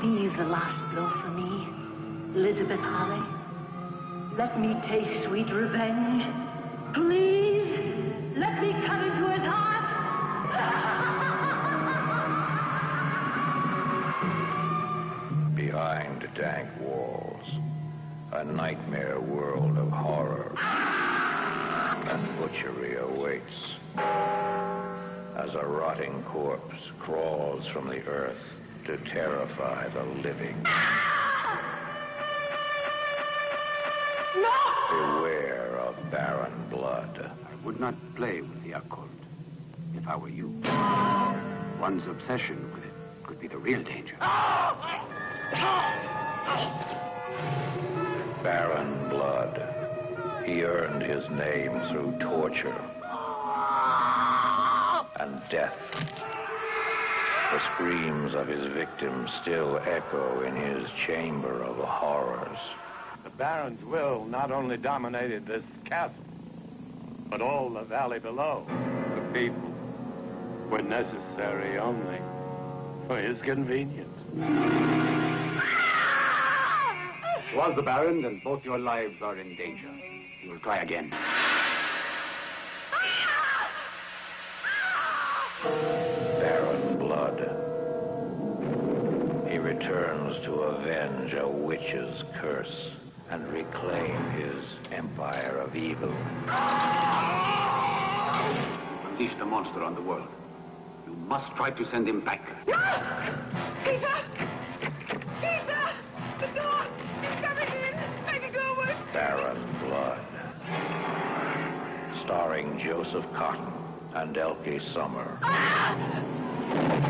Please, the last blow for me. Elizabeth Holly. Let me taste sweet revenge. Please, let me cut into his heart. Behind dank walls, a nightmare world of horror and butchery awaits. As a rotting corpse crawls from the earth to terrify the living. No! Beware of Baron Blood. I would not play with the occult if I were you. One's obsession with it could be the real danger. Baron Blood. He earned his name through torture and death. The screams of his victims still echo in his chamber of horrors. The Baron's will not only dominated this castle, but all the valley below. The people were necessary only for his convenience. Was the Baron, then both your lives are in danger. You will try again. Returns to avenge a witch's curse and reclaim his empire of evil. Unleash the monster on the world. You must try to send him back. No! Peter! Peter! The door! He's coming in! Heading over! Baron Blood. Starring Joseph Cotten and Elke Sommer. Ah!